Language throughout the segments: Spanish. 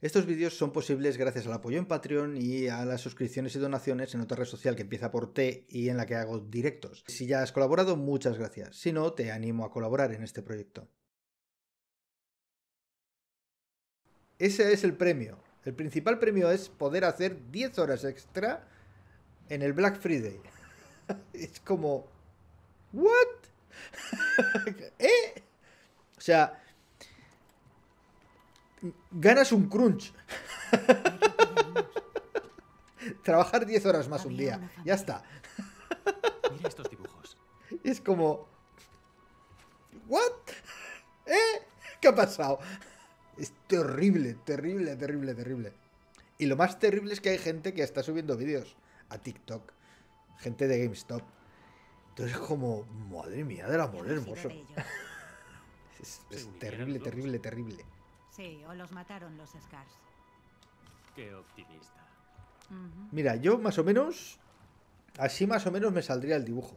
Estos vídeos son posibles gracias al apoyo en Patreon y a las suscripciones y donaciones en otra red social que empieza por T y en la que hago directos. Si ya has colaborado, muchas gracias. Si no, te animo a colaborar en este proyecto. Ese es el premio. El principal premio es poder hacer 10 horas extra en el Black Friday. es como... ¿What? ¿Eh? O sea, ganas un crunch. Trabajar 10 horas más un día. Ya está. Mira estos dibujos. Es como... ¿What? ¿Eh? ¿Qué ha pasado? Es terrible, terrible, terrible, terrible. Y lo más terrible es que hay gente que está subiendo vídeos a TikTok. Gente de GameStop. Entonces es como, madre mía del amor hermoso. Es, terrible, terrible, terrible. Sí, o los mataron los Scars. Qué optimista. Mira, yo más o menos. Así más o menos me saldría el dibujo.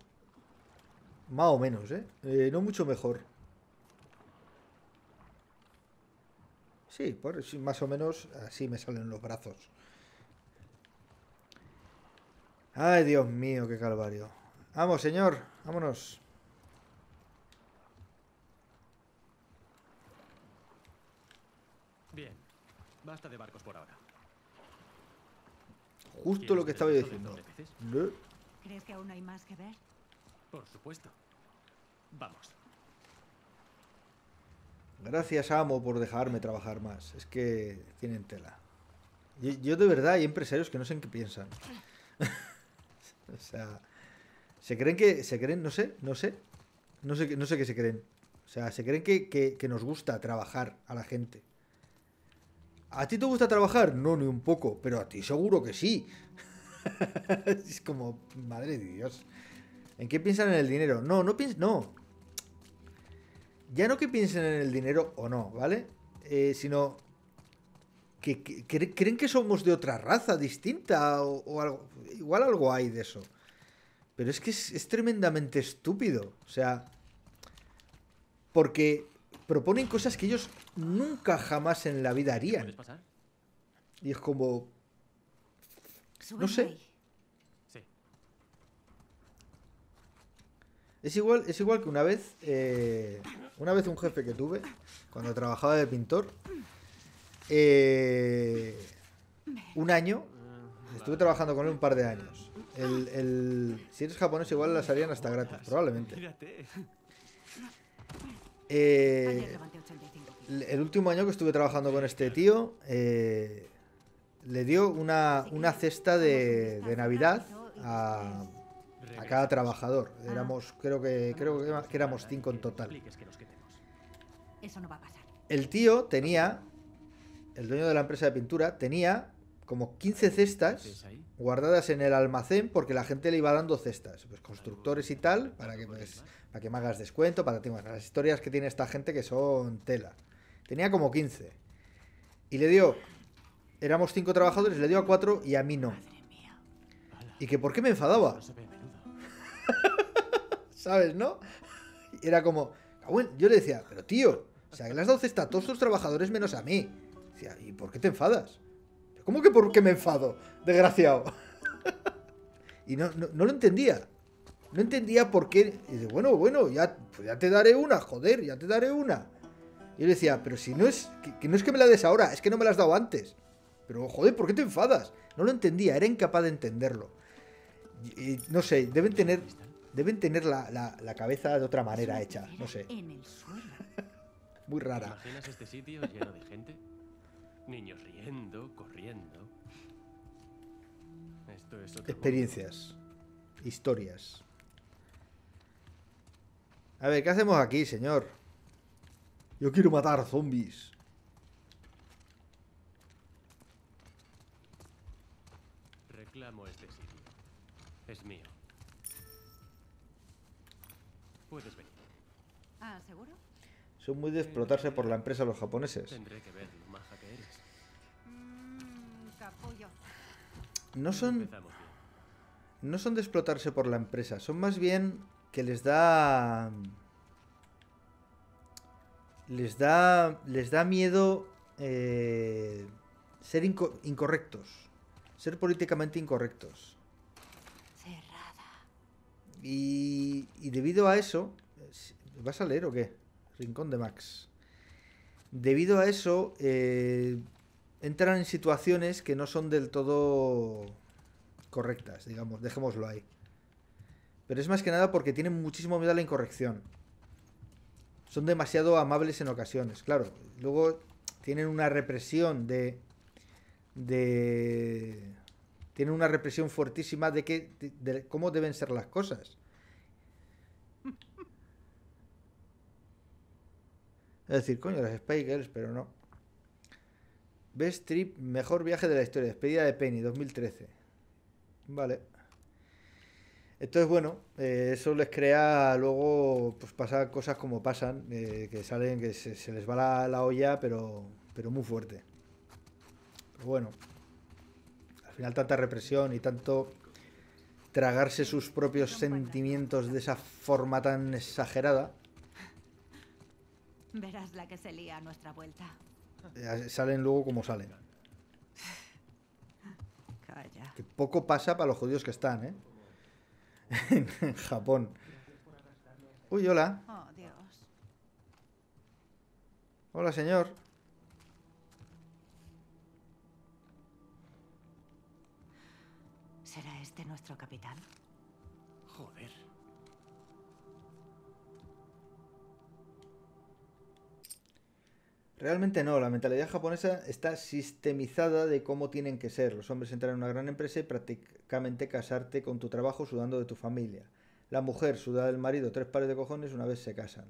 Más o menos, ¿eh? Eh, no mucho mejor. Sí, por, sí, más o menos así me salen los brazos. Ay, Dios mío, qué calvario. Vamos, señor, vámonos. Bien. Basta de barcos por ahora. Justo lo que ¿Quieres estaba diciendo. No. ¿Crees que aún hay más que ver? Por supuesto. Vamos. Gracias, amo, por dejarme trabajar más. Es que tienen tela. Yo, yo de verdad hay empresarios que no sé en qué piensan. o sea, se creen que, se creen, no sé, no sé, no sé, qué- no sé qué se creen. O sea, se creen que, que- que nos gusta trabajar a la gente. ¿A ti te gusta trabajar? No, ni un poco, pero a ti seguro que sí. es como, madre de Dios. ¿En qué piensan en el dinero? No, no piensan, no, ya no que piensen en el dinero o no, ¿vale? Eh, sino que, que- cre- creen que somos de otra raza distinta o, algo. Igual algo hay de eso. Pero es que es tremendamente estúpido. O sea, porque proponen cosas que ellos nunca jamás en la vida harían. Y es como, Súbeme sé. Sí. Es igual, es igual que una vez, eh, una vez un jefe que tuve, cuando trabajaba de pintor, eh, un año, estuve trabajando con él un par de años. El, el- si eres japonés igual las harían hasta gratis, probablemente. Eh, Ayer levanté 85 kilos. el último año que estuve trabajando con este tío, eh, le dio una, una cesta de, de Navidad a, a cada trabajador. Éramos, creo que, creo que- que éramos cinco en total. El tío tenía, el dueño de la empresa de pintura, tenía como 15 ¿Ves cestas guardadas en el almacén porque la gente le iba dando cestas, pues constructores y tal, para que, pues, para que me hagas descuento, para ti, bueno, las historias que tiene esta gente que son tela. Tenía como 15. Y le dio, éramos cinco trabajadores, le dio a cuatro y a mí no. Madre mía. ¿Y que por qué me enfadaba? ¿Sabes, no? Era como, "Ah, bueno, yo le decía, pero tío, o sea, que le has dado cesta a todos tus trabajadores menos a mí. Decía, ¿y por qué te enfadas? ¿Cómo que por qué me enfado? Desgraciado. y no, no, no lo entendía. No entendía por qué. Y dice, bueno, bueno, ya, pues ya te daré una, joder, ya te daré una. Y yo le decía, pero si no es que, que no es que me la des ahora, es que no me la has dado antes. Pero joder, ¿por qué te enfadas? No lo entendía, era incapaz de entenderlo. Y- y no sé, deben tener, deben tener la, la- la cabeza de otra manera hecha, no sé, En el suelo. muy ¿Te rara. imaginas este sitio lleno de gente? Niños riendo, corriendo. Esto es otro mundo. Experiencias, historias. A ver, ¿qué hacemos aquí, señor? Yo quiero matar zombies. Reclamo este sitio. Es mío. Puedes venir. Ah, ¿seguro? Son muy de explotarse por la empresa los japoneses. Tendré que ver lo maja que eres. Mmm, capullo. No son, no son de explotarse por la empresa, son más bien que les da les da les da miedo eh, Ser inco- incorrectos. Ser políticamente incorrectos. Cerrada. Y, y debido a eso... ¿Vas a leer o qué? Rincón de Max. Debido a eso, eh, entran en situaciones que no son del todo correctas, digamos, dejémoslo ahí. Pero es más que nada porque tienen muchísimo miedo a la incorrección. Son demasiado amables en ocasiones, claro. Luego tienen una represión de... de tienen una represión fuertísima de, que, de, de cómo deben ser las cosas. Es decir, coño, las Spy Girls, pero no. Best Trip, mejor viaje de la historia. Despedida de Penny, 2013. Vale. Entonces, bueno, eh, eso les crea luego, pues pasa cosas como pasan, eh, que salen, que se, se les va la, la olla, pero, pero muy fuerte. Pero bueno, al final tanta represión y tanto tragarse sus propios sentimientos de esa forma tan exagerada, Verás la que se lía a nuestra vuelta. eh, salen luego como salen. Calla. Que poco pasa para los judíos que están, ¿eh? En Japón. Uy, hola. Oh, Dios. Hola, señor. ¿Será este nuestro capitán? Realmente no, la mentalidad japonesa está sistemizada de cómo tienen que ser. Los hombres entran en una gran empresa y prácticamente casarte con tu trabajo sudando de tu familia. La mujer suda del marido tres pares de cojones una vez se casan.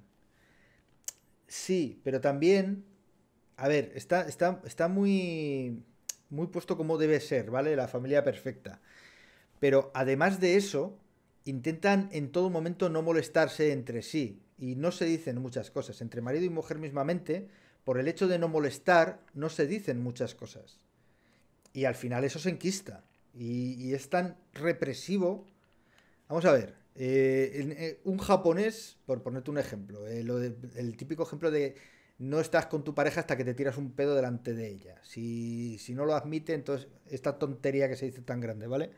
Sí, pero también, a ver, está muy, muy puesto como debe ser, ¿vale? La familia perfecta. Pero además de eso, intentan en todo momento no molestarse entre sí. Y no se dicen muchas cosas. Entre marido y mujer mismamente, por el hecho de no molestar, no se dicen muchas cosas. Y al final eso se enquista. Y, es tan represivo. Vamos a ver. eh, eh, un japonés, por ponerte un ejemplo, eh, el típico ejemplo de no estás con tu pareja hasta que te tiras un pedo delante de ella. Si, no lo admite, entonces esta tontería que se dice tan grande, ¿vale?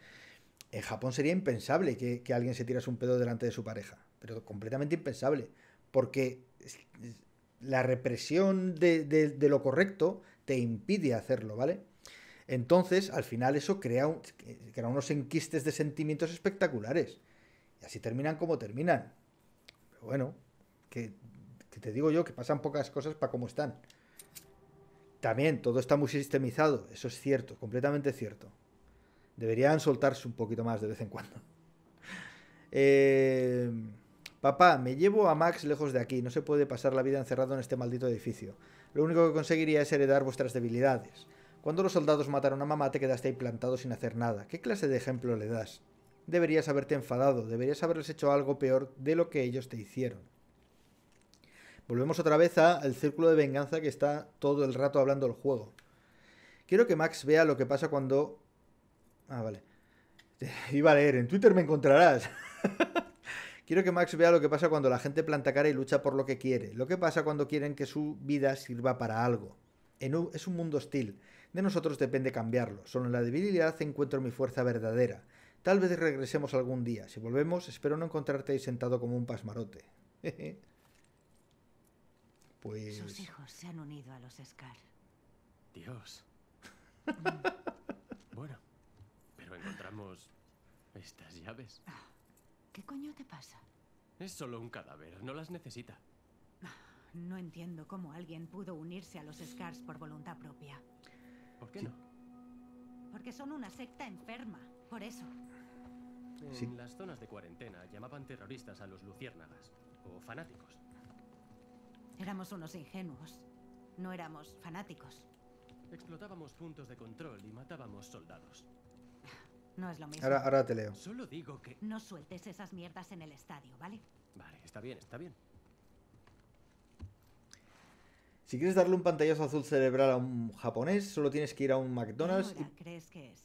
En Japón sería impensable que, que alguien se tirase un pedo delante de su pareja, pero completamente impensable, porque la represión de, de- lo correcto te impide hacerlo, ¿vale? Entonces, al final eso crea unos enquistes de sentimientos espectaculares. Y así terminan como terminan. Pero bueno, que, que te digo yo que pasan pocas cosas para cómo están. También todo está muy sistemizado, eso es cierto, completamente cierto. Deberían soltarse un poquito más de vez en cuando. Eh, papá, me llevo a Max lejos de aquí. No se puede pasar la vida encerrado en este maldito edificio. Lo único que conseguiría es heredar vuestras debilidades. Cuando los soldados mataron a mamá te quedaste ahí plantado sin hacer nada. ¿Qué clase de ejemplo le das? Deberías haberte enfadado, deberías haberles hecho algo peor de lo que ellos te hicieron. Volvemos otra vez al círculo de venganza que está todo el rato hablando el juego. Quiero que Max vea lo que pasa cuando... Ah, vale. Iba a leer, en Twitter me encontrarás. Quiero que Max vea lo que pasa cuando la gente planta cara y lucha por lo que quiere. Lo que pasa cuando quieren que su vida sirva para algo. En un- es un mundo hostil. De nosotros depende cambiarlo. Solo en la debilidad encuentro mi fuerza verdadera. Tal vez regresemos algún día. Si volvemos, espero no encontrarte ahí sentado como un pasmarote. pues... Sus hijos se han unido a los Scar. Dios. bueno, pero encontramos estas llaves. ¿Qué coño te pasa? Es solo un cadáver, no las necesita. No entiendo cómo alguien pudo unirse a los Scars por voluntad propia. ¿Por qué Sí. no? Porque son una secta enferma. Por eso. En Sí. las zonas de cuarentena llamaban terroristas a los luciérnagas o fanáticos. Éramos unos ingenuos. No éramos fanáticos. Explotábamos puntos de control y matábamos soldados. No es lo mismo. Ahora, ahora te leo. Solo digo que... No sueltes esas mierdas en el estadio, ¿vale? Vale, está bien, está bien. Si quieres darle un pantallazo azul cerebral a un japonés, solo tienes que ir a un McDonald's ¿Qué hora crees que es?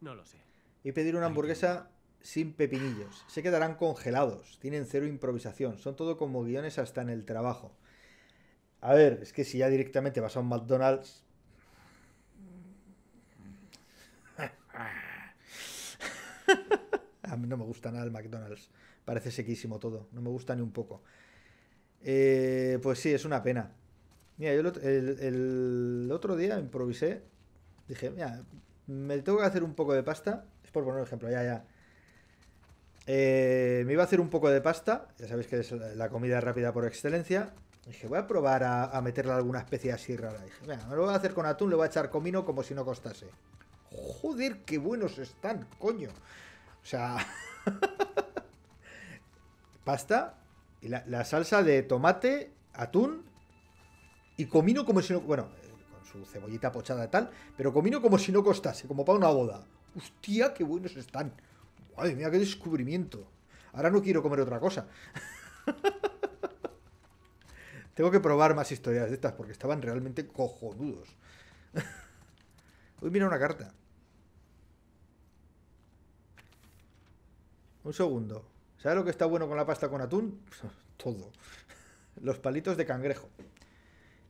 No lo sé. y, y pedir una hamburguesa sin pepinillos. Se quedarán congelados, tienen cero improvisación, son todo como guiones hasta en el trabajo. A ver, es que si ya directamente vas a un McDonald's, A mí no me gusta nada el McDonald's. Parece sequísimo todo. No me gusta ni un poco. Eh, pues sí, es una pena. Mira, yo el, ot- el- el otro día improvisé. Dije, mira, me tengo que hacer un poco de pasta. Es por poner un ejemplo, ya, ya. Eh, me iba a hacer un poco de pasta. Ya sabéis que es la comida rápida por excelencia. Dije, voy a probar a, a meterle alguna especie así rara. Dije, mira, me lo voy a hacer con atún, le voy a echar comino como si no costase. Joder, qué buenos están, coño. O sea, pasta y la, salsa de tomate, atún y comino como si no. Bueno, con su cebollita pochada y tal, pero comino como si no costase, como para una boda. Hostia, qué buenos están. Madre mía, qué descubrimiento. Ahora no quiero comer otra cosa. Tengo que probar más historias de estas porque estaban realmente cojonudos. Uy, mira una carta. Un segundo. ¿Sabes lo que está bueno con la pasta con atún? Todo. Los palitos de cangrejo.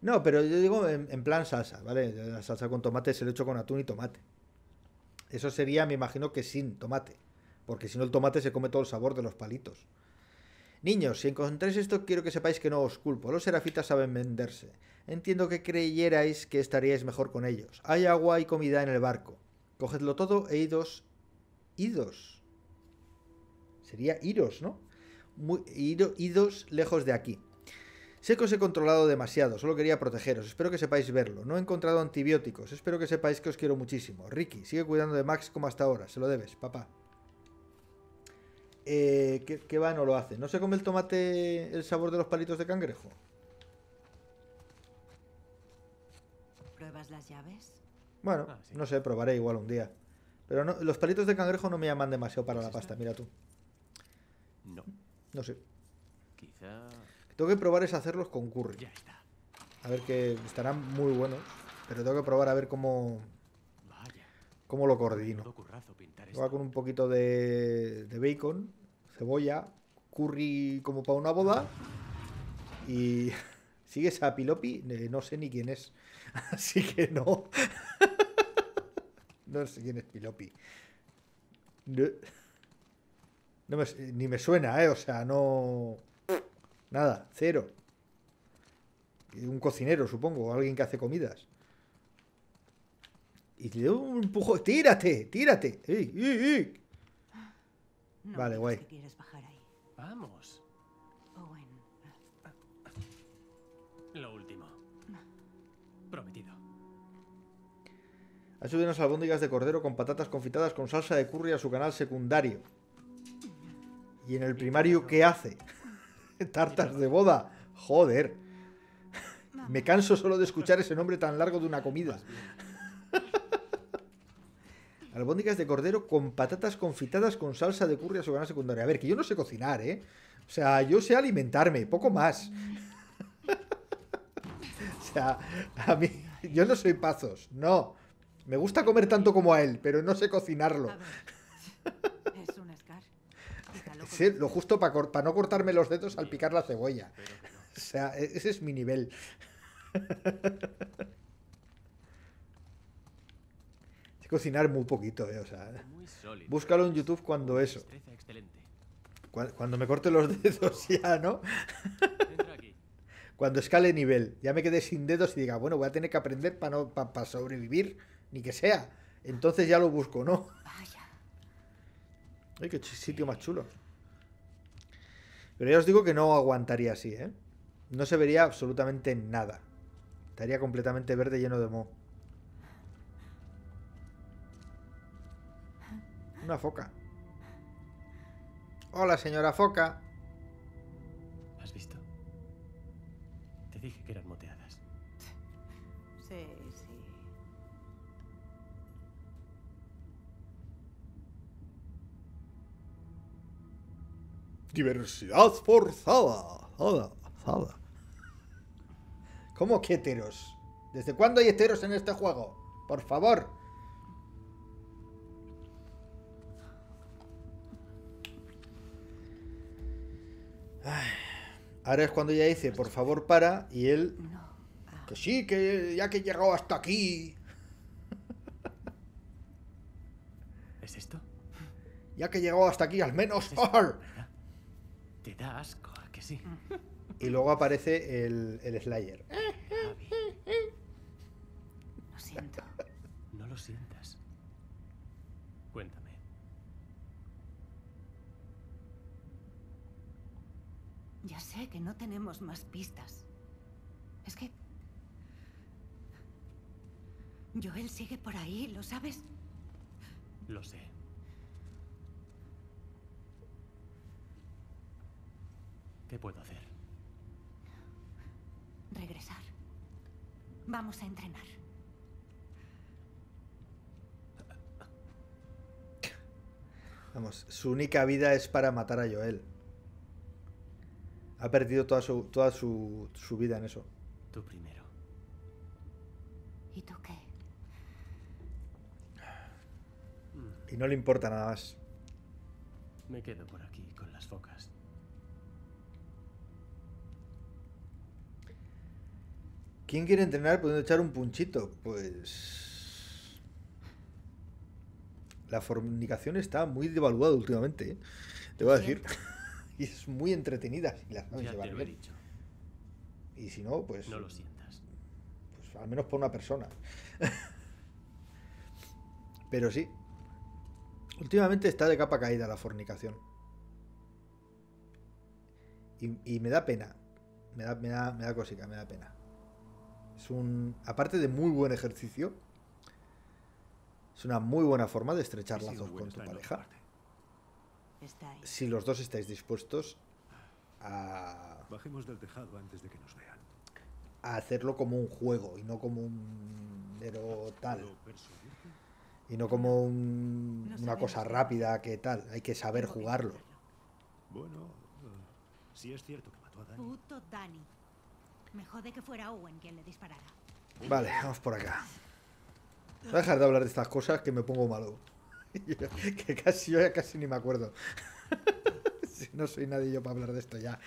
No, pero yo digo en, plan salsa, ¿vale? La salsa con tomate se lo echo con atún y tomate. Eso sería, me imagino que sin tomate. Porque si no el tomate se come todo el sabor de los palitos. Niños, si encontráis esto, quiero que sepáis que no os culpo. Los serafitas saben venderse. Entiendo que creyerais que estaríais mejor con ellos. Hay agua y comida en el barco. Cogedlo todo e idos. Idos. Sería iros, ¿no? Muy, ido- idos lejos de aquí. Sé que os he controlado demasiado, solo quería protegeros. Espero que sepáis verlo. No he encontrado antibióticos. Espero que sepáis que os quiero muchísimo. Ricky, sigue cuidando de Max como hasta ahora. Se lo debes, papá. Eh, ¿qué, qué va? No lo hace. ¿No se come el tomate el sabor de los palitos de cangrejo? ¿Pruebas las llaves? Bueno, Ah, sí. no sé, probaré igual un día. Pero no, los palitos de cangrejo no me llaman demasiado para la ¿Es esta? pasta, mira tú. No. No sé. Quizá. Tengo que probar es hacerlos con curry. Ya está. A ver que estarán muy buenos. Pero tengo que probar a ver cómo, Vaya. cómo lo coordino. Va con un poquito de, de bacon, cebolla, curry como para una boda. Y sigues a Pilopi, no sé ni quién es. Así que no. no sé quién es Pilopi. No, no me- ni me suena, ¿eh? O sea, no. Nada, cero. Un cocinero, supongo, o alguien que hace comidas. Y le doy un empujón. ¡Tírate! ¡Tírate! ¡Ey, ey, ey! No Vale, guay. que quieres bajar ahí. Vamos. Owen, Lo último. Prometido. Ha subido unas albóndigas de cordero con patatas confitadas con salsa de curry a su canal secundario. ¿Y en el primario qué hace? Tartas de boda. Joder. Me canso solo de escuchar ese nombre tan largo de una comida. Albóndigas de cordero con patatas confitadas con salsa de curry a su canal secundario. A ver, que yo no sé cocinar, ¿eh? O sea, yo sé alimentarme, poco más. o sea, a mí, yo no soy pazos, no. Me gusta comer tanto como a él, pero no sé cocinarlo. Lo justo para no cortarme los dedos al picar la cebolla. Que. O sea, e- ese es mi nivel. Sé cocinar muy poquito, eh, o sea. Búscalo en YouTube cuando eso. Cuando me corte los dedos ya, ¿no? Cuando escale nivel. Ya me quedé sin dedos y diga, bueno, voy a tener que aprender para no, para sobrevivir, ni que sea. Entonces ya lo busco, ¿no? Vaya. Ay, qué sitio más chulo. Pero ya os digo que no aguantaría así, ¿eh? No se vería absolutamente nada. Estaría completamente verde lleno de moho. Una foca. Hola, señora foca. ¿Has visto? Te dije que eran Diversidad forzada. Forzada. forzada. ¿Cómo que heteros? ¿Desde cuándo hay heteros en este juego? Por favor. Ay, Ahora es cuando ella dice, por favor, para, y él, No. Que sí, que ya que he llegado hasta aquí. ¿Es esto? Ya que he llegado hasta aquí, al menos. Te da asco, ¿a que sí? Y luego aparece el, el Slayer. Abby, Lo siento. no lo sientas. Cuéntame. Ya sé que no tenemos más pistas. Es que... Joel sigue por ahí, ¿lo sabes? Lo sé. ¿Qué puedo hacer? Regresar. Vamos a entrenar. Vamos, su única vida es para matar a Joel. Ha perdido toda su, toda su, su vida en eso. Tú primero. ¿Y tú qué? Y no le importa nada más. Me quedo por aquí con las focas. ¿Quién quiere entrenar pudiendo echar un punchito? Pues... La fornicación está muy devaluada últimamente, ¿eh? te voy a decir. y es muy entretenida si la sabes Ya llevar te lo he bien. dicho. Y si no, pues, No lo sientas. pues al menos por una persona. Pero sí. Últimamente está de capa caída la fornicación. Y, y me da pena. Me da, me da, me da cosica, me da pena. Es un. Aparte de muy buen ejercicio. Es una muy buena forma de estrechar lazos con tu pareja. Si los dos estáis dispuestos a, Bajemos del tejado antes de que nos vean. a hacerlo como un juego y no como un mero tal. Y no como un- una cosa rápida que tal. Hay que saber jugarlo. Bueno, eh, si es cierto que mató a Dani. Me jode que fuera Owen quien le disparara. Vale, vamos por acá. Voy a dejar de hablar de estas cosas que me pongo malo. que casi yo ya casi ni me acuerdo. si no soy nadie yo para hablar de esto ya.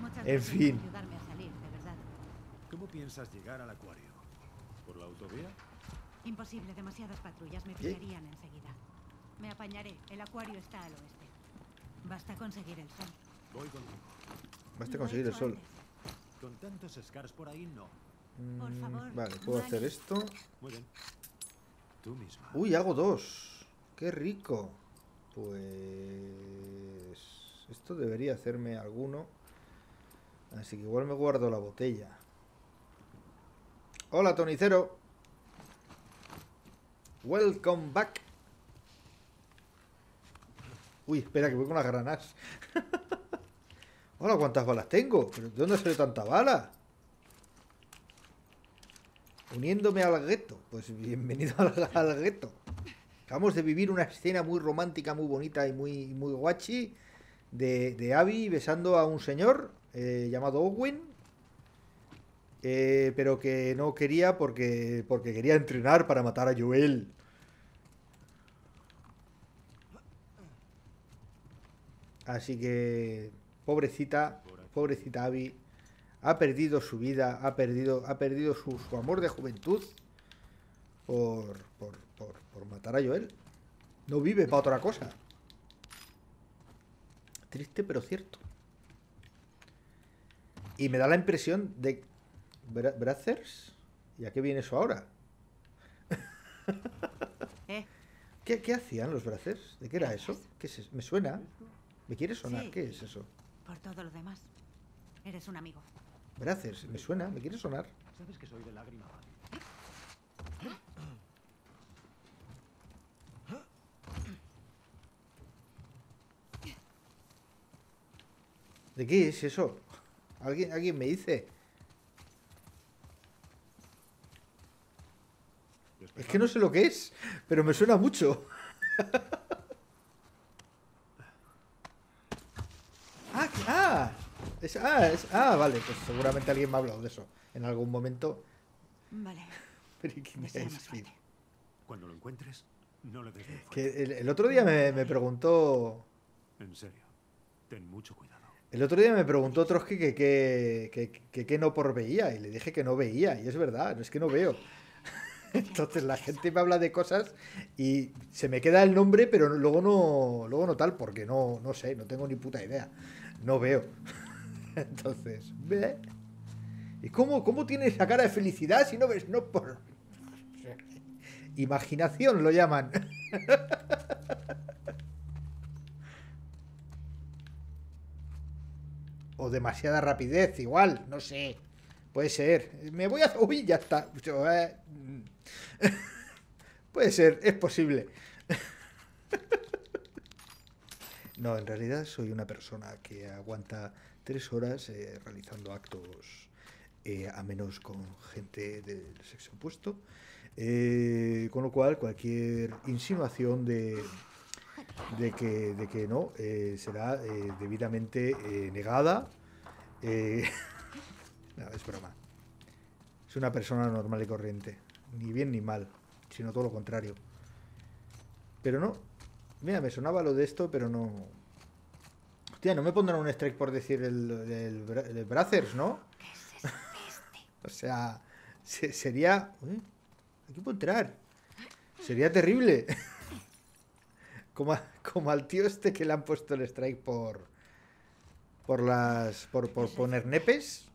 Muchas En gracias fin. por ayudarme a salir, de verdad. ¿Cómo piensas llegar al acuario? ¿Por la autovía? Imposible, demasiadas patrullas me pillarían enseguida. Me apañaré, el acuario está al oeste. Basta conseguir el sol. Voy contigo. Basta conseguir el sol. antes. Con tantos scars por ahí, no. Por Mm, favor, Vale, puedo hacer esto. Muy bien. Tú misma. Uy, hago dos. Qué rico. Pues... Esto debería hacerme alguno. Así que igual me guardo la botella. Hola, Tonicero. Welcome back. Uy, espera, que voy con las granadas. Hola, ¿cuántas balas tengo? ¿Pero ¿De dónde sale tanta bala? Uniéndome al gueto. Pues bienvenido al, al gueto. Acabamos de vivir una escena muy romántica, muy bonita y muy, muy guachi de, Abby besando a un señor eh, llamado Owen. eh, pero que no quería porque, porque quería entrenar para matar a Joel. Así que, pobrecita, pobrecita Abby, ha perdido su vida, ha perdido, ha perdido su, su amor de juventud por, por, por, por matar a Joel. No vive para otra cosa. Triste pero cierto. Y me da la impresión de... Bra- ¿Brothers? ¿Y a qué viene eso ahora? ¿Eh? ¿Qué, qué hacían los Brothers? ¿De qué era eso? ¿Qué es eso? ¿Me suena? ¿Me quiere sonar? Sí. ¿Qué es eso? Por todo lo demás. Eres un amigo. Brothers, ¿me suena? ¿Me quiere sonar? Sabes que soy de lágrima. ¿De qué es eso? ¿Alguien, alguien me dice? Es que no sé lo que es, pero me suena mucho. ah, que- ah, es- ah, es- ah, vale, pues seguramente alguien me ha hablado de eso en algún momento. Vale. Feed. suerte. Cuando lo encuentres, no le des. Que el, el otro día me, me preguntó. En serio. Ten mucho cuidado. El otro día me preguntó Trotsky que qué que, que, que no por veía y le dije que no veía y es verdad, no es que no veo. Entonces la gente me habla de cosas y se me queda el nombre, pero luego no, luego no tal, porque no, no sé, no tengo ni puta idea. No veo. Entonces, ¿ve? ¿Y cómo, cómo tiene esa cara de felicidad si no ves? No por. Imaginación lo llaman. o demasiada rapidez, igual, no sé. Puede ser. Me voy a... Uy, ya está. Yo, eh, Puede ser, es posible. No, en realidad soy una persona que aguanta tres horas eh, realizando actos eh, a menos con gente del sexo opuesto. Eh, con lo cual, cualquier insinuación de, de, que, de que no será debidamente negada. No, es broma. Es una persona normal y corriente. Ni bien ni mal, sino todo lo contrario. Pero no. Mira, me sonaba lo de esto, pero no. Hostia, no me pondrán un strike por decir el, el, el ¿no? O sea, se- sería. Uy, aquí puedo entrar. Sería terrible. Como, a- como al tío este que le han puesto el strike por. Por las. Por, por poner nepes.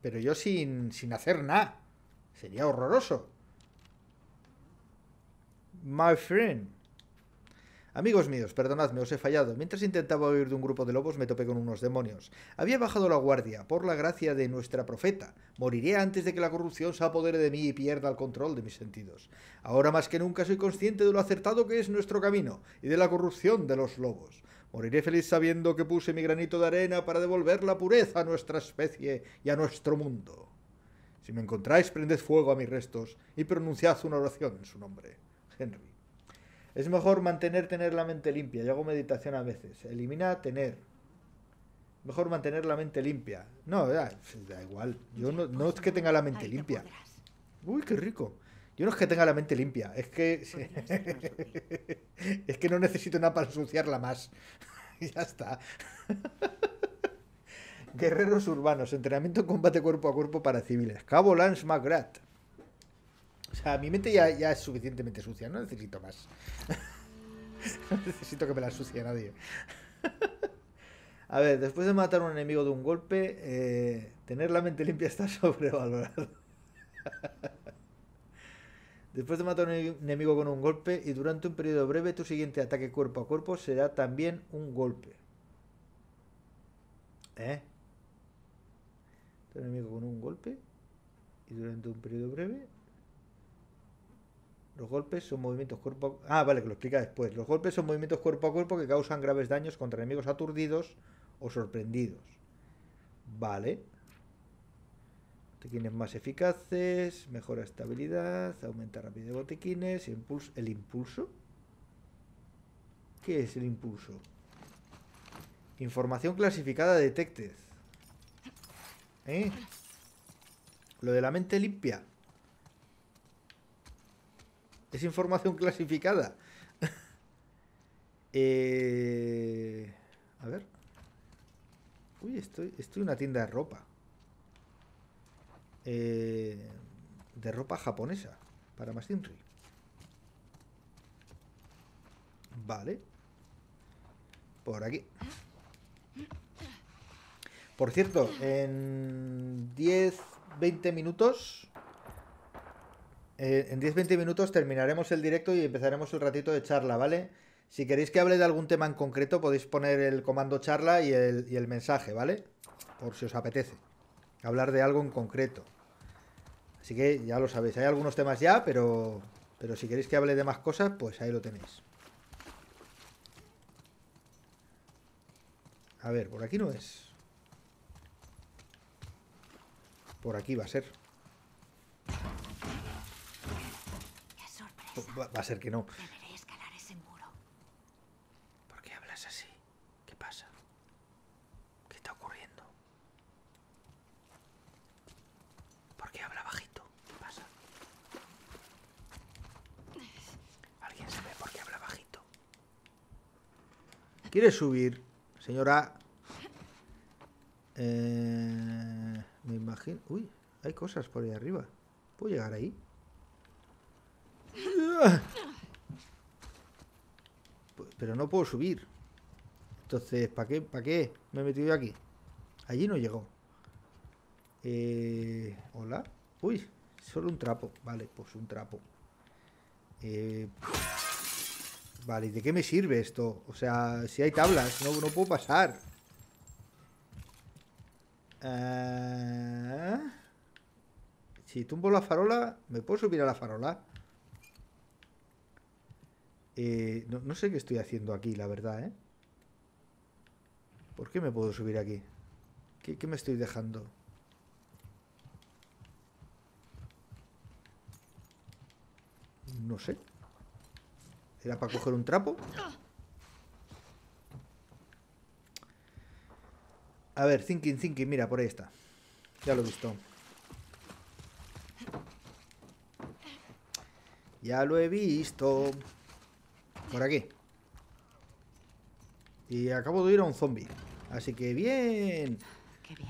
Pero yo sin, sin hacer nada. Sería horroroso. My friend. Amigos míos, perdonadme, os he fallado. Mientras intentaba huir de un grupo de lobos me topé con unos demonios. Había bajado la guardia, por la gracia de nuestra profeta. Moriré antes de que la corrupción se apodere de mí y pierda el control de mis sentidos. Ahora más que nunca soy consciente de lo acertado que es nuestro camino y de la corrupción de los lobos. Moriré feliz sabiendo que puse mi granito de arena para devolver la pureza a nuestra especie y a nuestro mundo. Si me encontráis, prended fuego a mis restos y pronunciad una oración en su nombre. Henry. Es mejor mantener tener la mente limpia. Yo hago meditación a veces. Elimina tener. Mejor mantener la mente limpia. No, da, da igual. Yo no, no es que tenga la mente limpia. Uy, qué rico. Yo no es que tenga la mente limpia. Es que. Es que no necesito nada para ensuciarla más. ya está. Guerreros urbanos. Entrenamiento en combate cuerpo a cuerpo para civiles. Cabo Lance McGrath. O sea, mi mente ya, ya es suficientemente sucia. No necesito más. no necesito que me la ensucie nadie. A ver, después de matar a un enemigo de un golpe, eh, tener la mente limpia está sobrevalorado. Después de matar a un enemigo con un golpe y durante un periodo breve, tu siguiente ataque cuerpo a cuerpo será también un golpe. ¿Eh? Tu enemigo con un golpe y durante un periodo breve. Los golpes son movimientos cuerpo a... Ah, vale, que lo explica después. Los golpes son movimientos cuerpo a cuerpo que causan graves daños contra enemigos aturdidos o sorprendidos. Vale. Botiquines más eficaces, mejora estabilidad, aumenta rapidez de botiquines, impulso, ¿el impulso? ¿Qué es el impulso? Información clasificada detected. ¿Eh? Lo de la mente limpia. Es información clasificada. Eh, a ver. Uy, estoy, en una tienda de ropa. Eh, de ropa japonesa. Para Masinri. Vale. Por aquí. Por cierto, en 10, 20 minutos. Eh, en 10-20 minutos terminaremos el directo y empezaremos el ratito de charla, ¿vale? Si queréis que hable de algún tema en concreto, podéis poner el comando charla y el, y el mensaje, ¿vale? Por si os apetece. Hablar de algo en concreto. Así que ya lo sabéis. Hay algunos temas ya, pero, pero si queréis que hable de más cosas, pues ahí lo tenéis. A ver, por aquí no es. Por aquí va a ser. ¡Qué sorpresa! Va, va a ser que no. Deberé escalar ese muro. ¿Por qué hablas así? ¿Qué pasa? ¿Qué está ocurriendo? ¿Por qué habla bajito? ¿Qué pasa? ¿Alguien sabe por qué habla bajito? ¿Quieres subir, señora? Eh, me imagino... Uy, hay cosas por ahí arriba. ¿Puedo llegar ahí? Pero no puedo subir. Entonces, ¿para qué? ¿Para qué me he metido yo aquí? Allí no llegó. Eh, ¿Hola? Uy, solo un trapo. Vale, pues un trapo. Eh, vale, ¿y de qué me sirve esto? O sea, si hay tablas, no, no puedo pasar. Ah, si tumbo la farola, ¿me puedo subir a la farola? Eh, no, no sé qué estoy haciendo aquí, la verdad, ¿eh? ¿Por qué me puedo subir aquí? ¿Qué, qué me estoy dejando? No sé. ¿Era para coger un trapo? A ver, thinking, thinking, mira, por ahí está. Ya lo he visto. Ya lo he visto. Por aquí. Y acabo de ir a un zombie. Así que bien. Qué bien.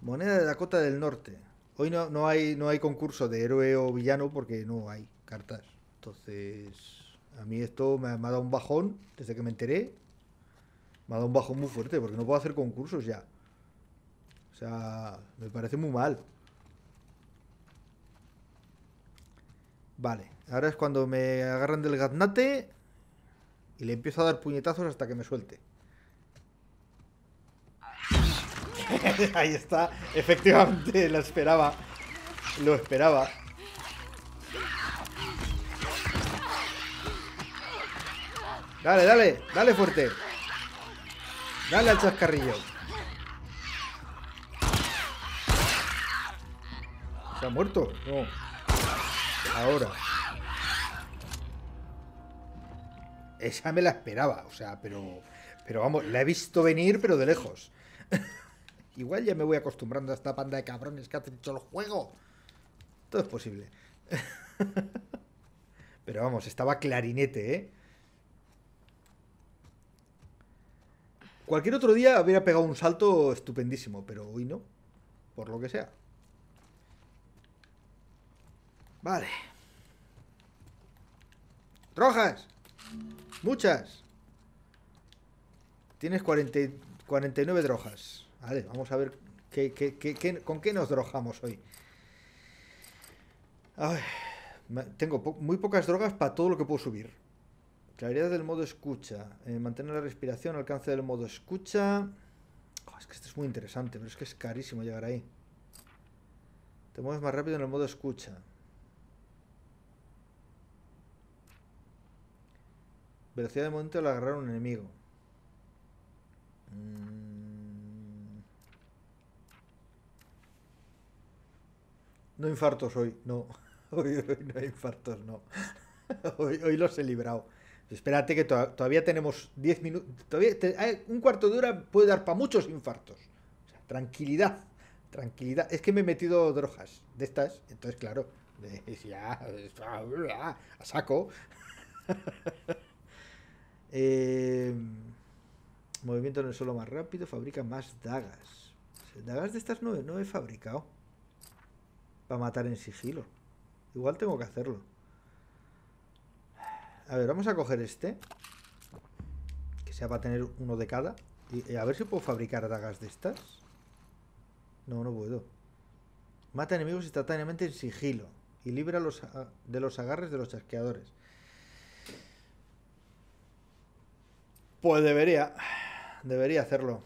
Moneda de Dakota del Norte. Hoy no, no, hay, no hay concurso de héroe o villano porque no hay cartas. Entonces, a mí esto me ha, me ha dado un bajón desde que me enteré. Me ha dado un bajón muy fuerte porque no puedo hacer concursos ya. O sea, me parece muy mal. Vale, ahora es cuando me agarran del gaznate y le empiezo a dar puñetazos hasta que me suelte. Ahí está, efectivamente, lo esperaba. Lo esperaba. Dale, dale, dale fuerte. Dale al chascarrillo. ¿Se ha muerto? No. Ahora. Esa me la esperaba, o sea, pero. Pero vamos, la he visto venir, pero de lejos. Igual ya me voy acostumbrando a esta panda de cabrones que hacen el juego. Todo es posible. Pero vamos, estaba clarinete, ¿eh? Cualquier otro día habría pegado un salto estupendísimo, pero hoy no. Por lo que sea. Vale. Drogas. Muchas. Tienes 40 y- 49 drogas. Vale, vamos a ver qué, con qué nos drogamos hoy. Ay, tengo muy pocas drogas para todo lo que puedo subir. Claridad del modo escucha. eh, mantener la respiración, alcance del modo escucha. Es que esto es muy interesante, pero es que es carísimo llegar ahí. Te mueves más rápido en el modo escucha. Velocidad de momento al agarrar un enemigo. Mm. No infartos hoy, no. Hoy, no hay infartos, no. Hoy, hoy los he librado. Espérate que to- todavía tenemos 10 minutos. Todavía un cuarto de hora puede dar para muchos infartos. O sea, tranquilidad, tranquilidad. Es que me he metido drogas de estas, entonces claro, de- ya, a saco. Eh, movimiento en el suelo más rápido, fabrica más dagas. Dagas de estas no, he- no he fabricado. Para matar en sigilo. Igual tengo que hacerlo. A ver, vamos a coger este. Que sea para tener uno de cada. Y, a ver si puedo fabricar dagas de estas. No, no puedo. Mata enemigos instantáneamente en sigilo. Y libra los, a- de los agarres de los chasqueadores. Pues debería. Debería hacerlo.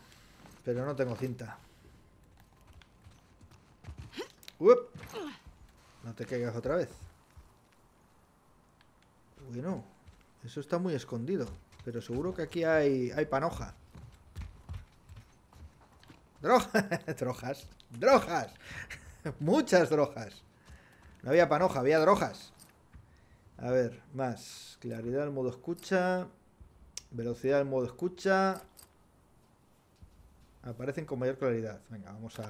Pero no tengo cinta. No te caigas otra vez. Bueno, eso está muy escondido. Pero seguro que aquí hay, hay panoja. Drogas. Drogas. Drogas. Muchas drogas. No había panoja, había drogas. A ver, más. Claridad modo escucha. Velocidad del modo escucha. Aparecen con mayor claridad. Venga, vamos a...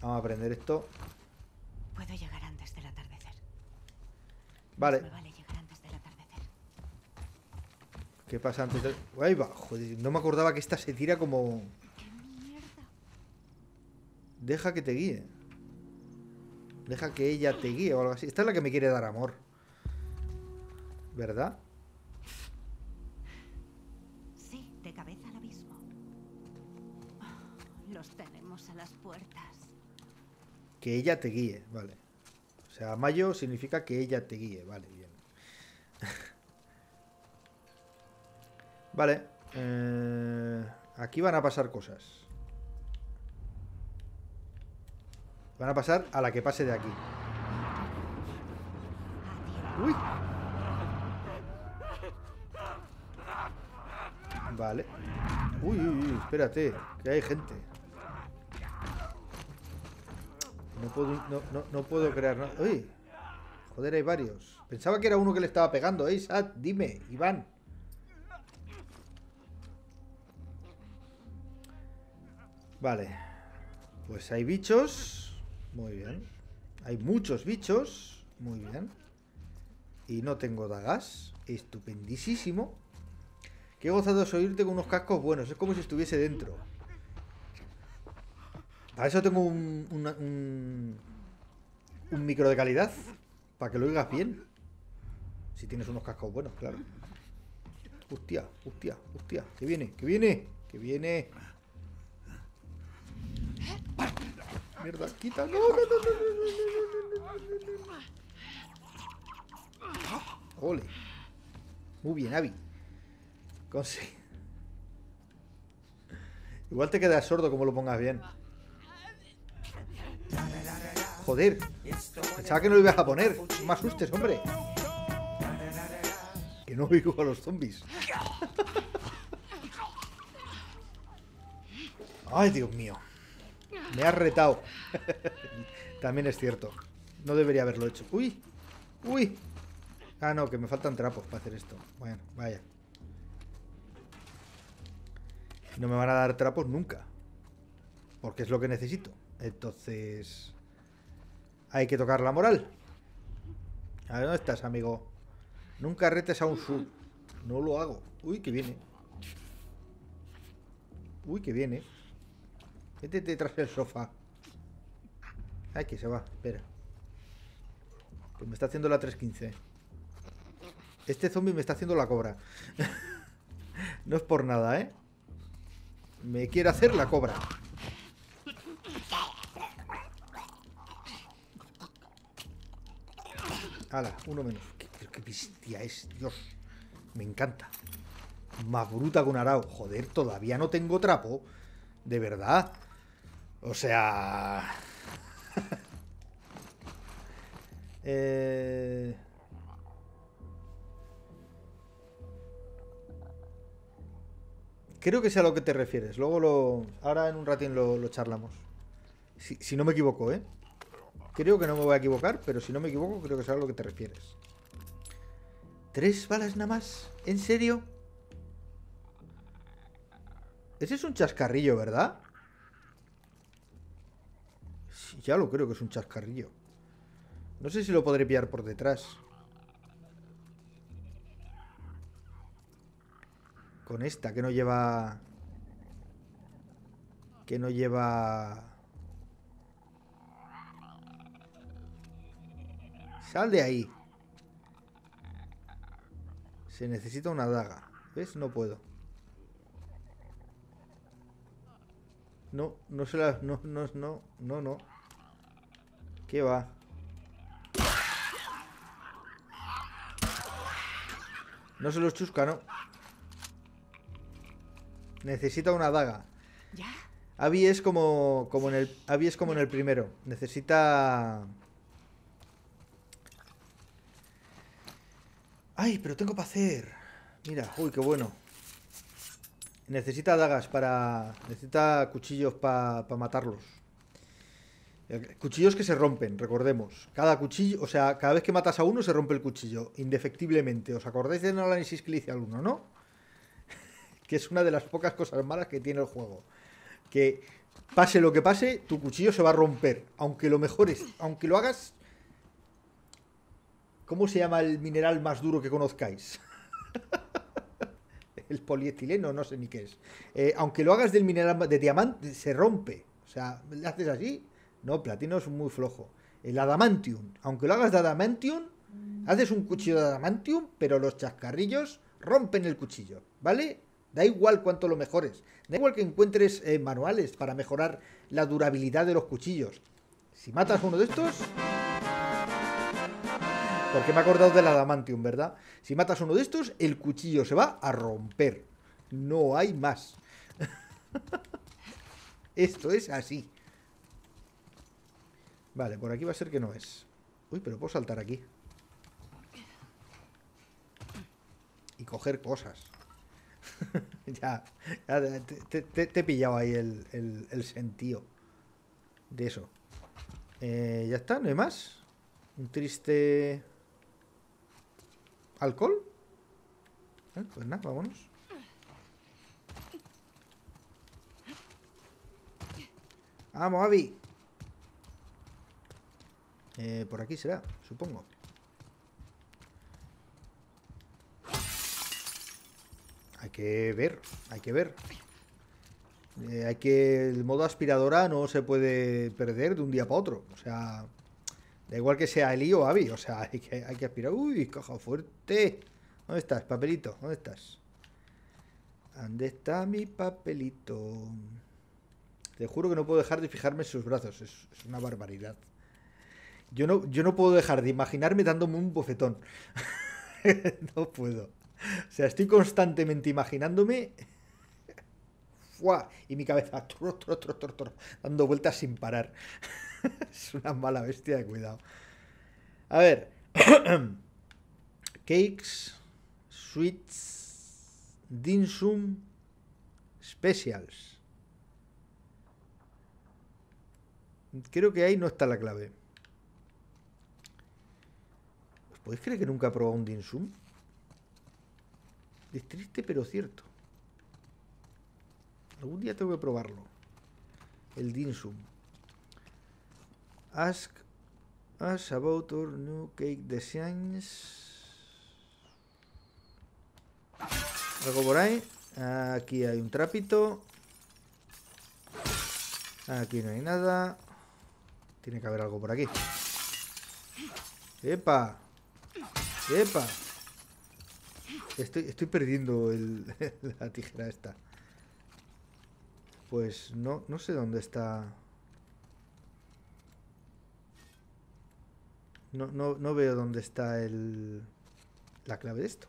Vamos a aprender esto. Puedo llegar antes del atardecer. Vale. Me vale llegar antes del atardecer. ¿Qué pasa antes de...? Ahí va, joder, no me acordaba que esta se tira como... ¡Qué mierda! Deja que te guíe. Deja que ella te guíe o algo así. Esta es la que me quiere dar amor. ¿Verdad? Las puertas. Que ella te guíe, vale. O sea, Mayo significa que ella te guíe, vale, bien. vale. eh, aquí van a pasar cosas. Van a pasar a la que pase de aquí. Uy. Vale. Uy, uy, uy, espérate, que hay gente. No puedo, no, no, no puedo crear. Uy. Joder, hay varios. Pensaba que era uno que le estaba pegando. ¿Eh? Dime, Iván. Vale. Pues hay bichos. Muy bien. Hay muchos bichos. Muy bien. Y no tengo dagas. Estupendísimo. Qué gozado es oírte con unos cascos buenos. Es como si estuviese dentro. Para eso tengo un, un, micro de calidad. Para que lo oigas bien. Si tienes unos cascos buenos, claro. Hostia, hostia, hostia. Que viene, que viene, que viene. Mierda, quita. No, no, no, no, no, Ole. Muy bien, Abby. Consigue. Igual te quedas sordo como lo pongas bien. Joder. Pensaba que no lo ibas a poner. No me asustes, hombre. Que no oigo a los zombies. Ay, Dios mío. Me has retado. También es cierto. No debería haberlo hecho. Uy. Uy. Ah, no, que me faltan trapos para hacer esto. Bueno, vaya. No me van a dar trapos nunca. Porque es lo que necesito. Entonces... Hay que tocar la moral. A ver, ¿dónde estás, amigo? Nunca retes a un sub. No lo hago. Uy, que viene. Uy, que viene. Métete tras el sofá. Ay, que se va. Espera. Que me está haciendo la 315. Este zombie me está haciendo la cobra. no es por nada, ¿eh? Me quiere hacer la cobra. Hala, uno menos. ¿Qué, qué- bestia es, Dios. Me encanta. Más bruta que un arao. Joder, todavía no tengo trapo. De verdad. O sea... eh... Creo que sé a lo que te refieres. Luego lo... Ahora en un ratín lo, charlamos. Si no me equivoco, ¿eh? Creo que no me voy a equivocar, pero si no me equivoco, creo que sé a lo que te refieres. ¿Tres balas nada más? ¿En serio? Ese es un chascarrillo, ¿verdad? Sí, ya lo creo que es un chascarrillo. No sé si lo podré pillar por detrás. Con esta, que no lleva... Que no lleva... Sal de ahí. Se necesita una daga. ¿Ves? No puedo. No, no se la... No, no, no, no, no. ¿Qué va? No se los chusca, ¿no? Necesita una daga. ¿Ya? Abby es como, como en el Abby es como en el primero. Necesita Ay, pero tengo para hacer. Mira, uy, qué bueno. Necesita dagas para necesita cuchillos para matarlos. Eh, Cuchillos que se rompen, recordemos. Cada cuchillo, o sea, cada vez que matas a uno se rompe el cuchillo, indefectiblemente. ¿Os acordáis del análisis que le hice al uno, no? que es una de las pocas cosas malas que tiene el juego. Que pase lo que pase, tu cuchillo se va a romper. Aunque lo mejores, aunque lo hagas. ¿Cómo se llama el mineral más duro que conozcáis? el polietileno, no sé ni qué es. Eh, aunque lo hagas del mineral de diamante, se rompe. O sea, le haces así. No, platino es muy flojo. El adamantium, aunque lo hagas de adamantium, Haces un cuchillo de adamantium, pero los chascarrillos rompen el cuchillo, ¿vale? Da igual cuánto lo mejores. Da igual que encuentres eh, manuales para mejorar la durabilidad de los cuchillos. Si matas uno de estos... Porque me he acordado del adamantium, ¿verdad? Si matas uno de estos, el cuchillo se va a romper. No hay más. Esto es así. Vale, por aquí va a ser que no es. Uy, pero puedo saltar aquí. Y coger cosas. ya, te, te- he pillado ahí el sentido de eso. Eh, ya está, no hay más. Un triste... ¿Alcohol? Eh, pues nada, vámonos. Vamos, Avi. Eh, por aquí será, supongo. Hay que ver, hay que ver. Eh, hay que. El modo aspiradora no se puede perder de un día para otro. O sea. Da igual que sea Eli o Abby. O sea, hay que, aspirar. Uy, caja fuerte. ¿Dónde estás, papelito? ¿Dónde estás? ¿Dónde está mi papelito? Te juro que no puedo dejar de fijarme en sus brazos. Es, una barbaridad. Yo no, yo no puedo dejar de imaginarme dándome un bofetón. no puedo. O sea, estoy constantemente imaginándome. ¡Fua! Y mi cabeza dando vueltas sin parar. es una mala bestia de cuidado. A ver. Cakes, sweets, dim sum, specials. Creo que ahí no está la clave. ¿Os podéis creer que nunca he probado un dim sum? Es triste pero cierto. Algún día tengo que probarlo. El dim sum. Ask us about our new cake designs. Algo por ahí. Aquí hay un trapito. Aquí no hay nada. Tiene que haber algo por aquí. ¡Epa! ¡Epa! Estoy, estoy perdiendo el- la tijera esta. Pues no, no sé dónde está. No, no, no veo dónde está el, la clave de esto.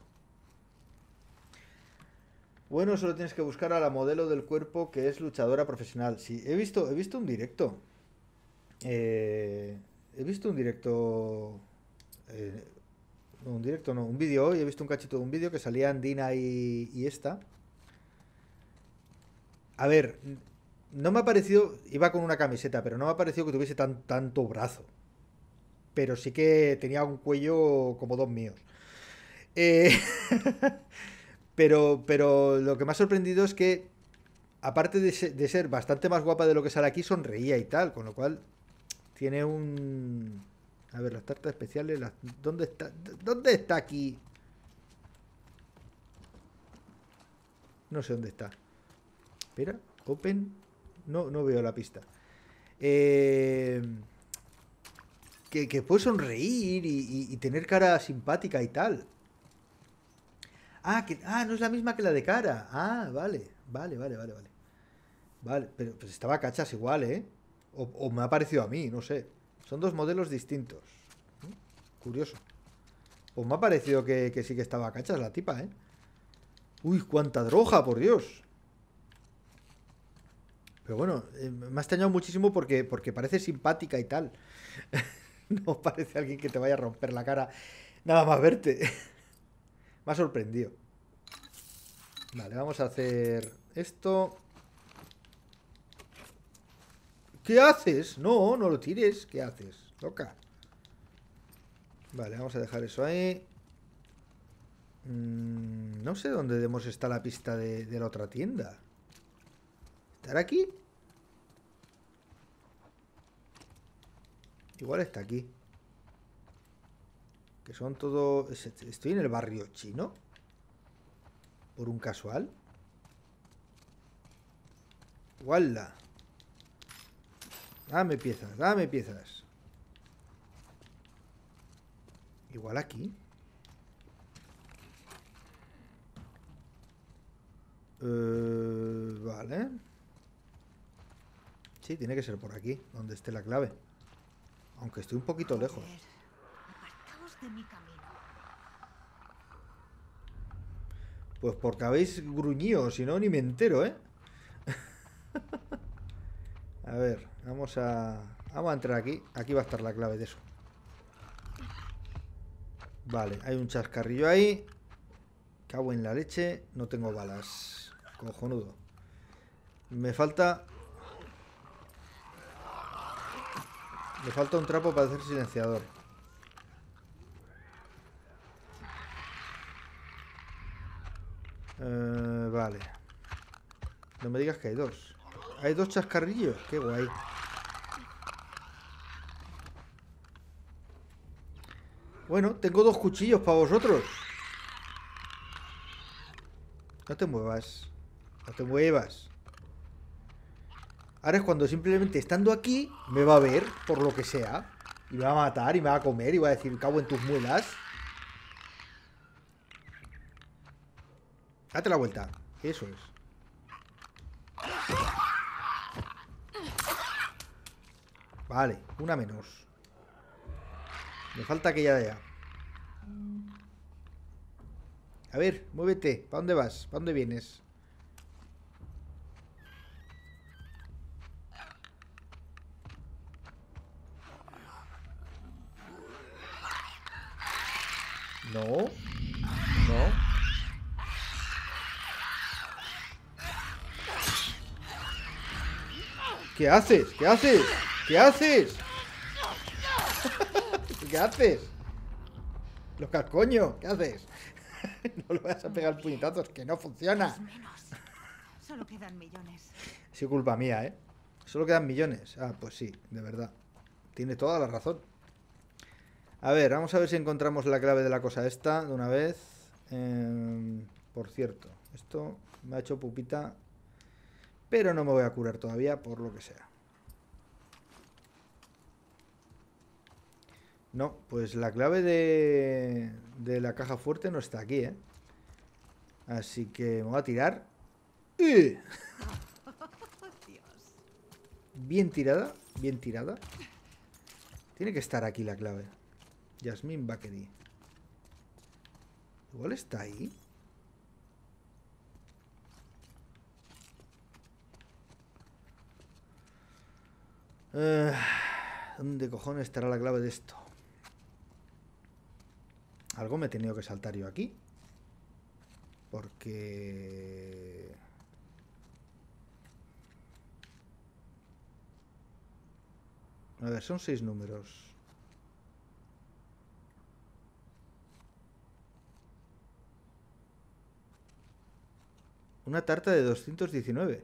Bueno, solo tienes que buscar a la modelo del cuerpo que es luchadora profesional. Sí, he visto, he visto un directo. Eh, he visto un directo. eh, no, un directo no, un vídeo hoy. He visto un cachito de un vídeo que salían Dina y, y esta. A ver, no me ha parecido. Iba con una camiseta, pero no me ha parecido que tuviese tan, tanto brazo. Pero sí que tenía un cuello como dos míos. Eh, pero, pero lo que me ha sorprendido es que, aparte de, se- de ser bastante más guapa de lo que sale aquí, sonreía y tal. Con lo cual, tiene un. A ver, las tartas especiales. ¿Dónde está? ¿Dónde está aquí? No sé dónde está. Espera, open. No, no veo la pista. Eh, que, que puede sonreír y, tener cara simpática y tal. Ah, que, ah, no es la misma que la de cara. Ah, vale, vale, vale, vale, vale. Vale, pero pues estaba cachas igual, ¿eh? O, me ha parecido a mí, no sé. Son dos modelos distintos. Curioso. Pues me ha parecido que, que sí que estaba cachas la tipa, ¿eh? Uy, cuánta droga, por Dios. Pero bueno, eh, me ha extrañado muchísimo porque, porque parece simpática y tal. no parece alguien que te vaya a romper la cara nada más verte. me ha sorprendido. Vale, vamos a hacer esto. ¿Qué haces? No, no lo tires. ¿Qué haces? Loca. Vale, vamos a dejar eso ahí. Mm, no sé dónde demos está la pista de, de la otra tienda. ¿Estará aquí? Igual está aquí. Que son todo... es- Estoy en el barrio chino. Por un casual. ¡Wala! Dame piezas, dame piezas. Igual aquí. Eh, vale. Sí, tiene que ser por aquí, donde esté la clave. Aunque estoy un poquito lejos. Pues porque habéis gruñido, si no, ni me entero, ¿eh? a ver, vamos a... Vamos a entrar aquí. Aquí va a estar la clave de eso. Vale, hay un chascarrillo ahí. Cago en la leche. No tengo balas. Cojonudo. Me falta... Me falta un trapo para hacer silenciador. Eh, vale. No me digas que hay dos. Hay dos chascarrillos. Qué guay. Bueno, tengo dos cuchillos para vosotros. No te muevas. No te muevas. Ahora es cuando simplemente estando aquí me va a ver, por lo que sea. Y me va a matar y me va a comer y va a decir, cago en tus muelas. Date la vuelta. Eso es. Vale, una menos. Me falta aquella de allá. A ver, muévete. ¿Para dónde vas? ¿Para dónde vienes? No. No. ¿Qué haces? ¿Qué haces? ¿Qué haces? ¿Qué haces? Loca, coño, ¿qué haces? no le vas a pegar puñetazos, que no funciona. Solo quedan millones. Ha sido culpa mía, ¿eh? Solo quedan millones. Ah, pues sí, de verdad. Tiene toda la razón. A ver, vamos a ver si encontramos la clave de la cosa esta de una vez. Em, por cierto, esto me ha hecho pupita. Pero no me voy a curar todavía, por lo que sea. No, pues la clave de, de la caja fuerte no está aquí, ¿eh? Así que me voy a tirar. ¡Eh! Bien tirada, bien tirada. Tiene que estar aquí la clave. Yasmin Bakery. Igual está ahí. Eh, ¿Dónde cojones estará la clave de esto? Algo me he tenido que saltar yo aquí. Porque... A ver, son seis números. Una tarta de 219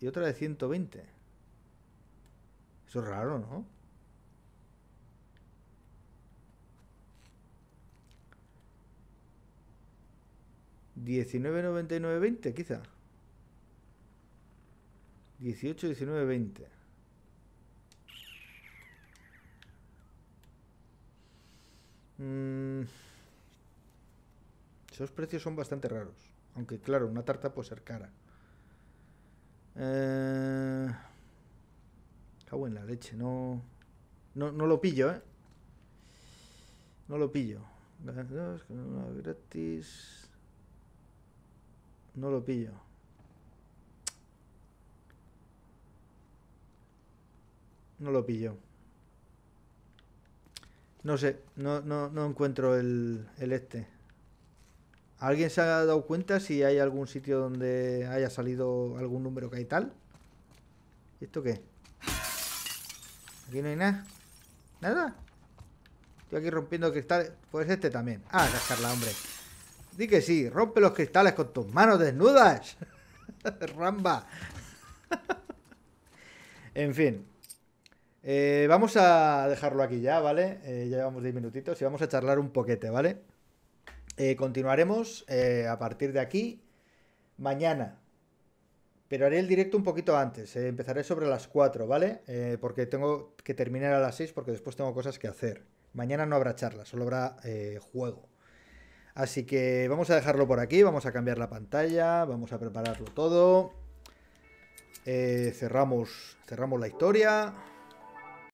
y otra de 120. Eso es raro, ¿no? Diecinueve noventa y nueve veinte, quizá. Dieciocho, diecinueve, veinte. Mm. Esos precios son bastante raros. Aunque claro, una tarta puede ser cara. Eh... Cago en la leche, no... No, no lo pillo, ¿eh? No lo pillo. Gratis. No lo pillo. No lo pillo. No sé, no, no, no encuentro el, el este. ¿Alguien se ha dado cuenta si hay algún sitio donde haya salido algún número que hay tal? ¿Y esto qué? Aquí no hay nada. ¿Nada? Estoy aquí rompiendo cristales. Pues este también. Ah, cascarla, hombre. Di que sí, rompe los cristales con tus manos desnudas. Ramba. en fin. Eh, vamos a dejarlo aquí ya, ¿vale? Eh, ya llevamos 10 minutitos y vamos a charlar un poquete, ¿vale? Eh, continuaremos eh, a partir de aquí mañana. Pero haré el directo un poquito antes. Eh. Empezaré sobre las 4, ¿vale? porque tengo que terminar a las 6 porque después tengo cosas que hacer. Mañana no habrá charla, solo habrá juego. Así que vamos a dejarlo por aquí, vamos a cambiar la pantalla, vamos a prepararlo todo. cerramos, cerramos la historia.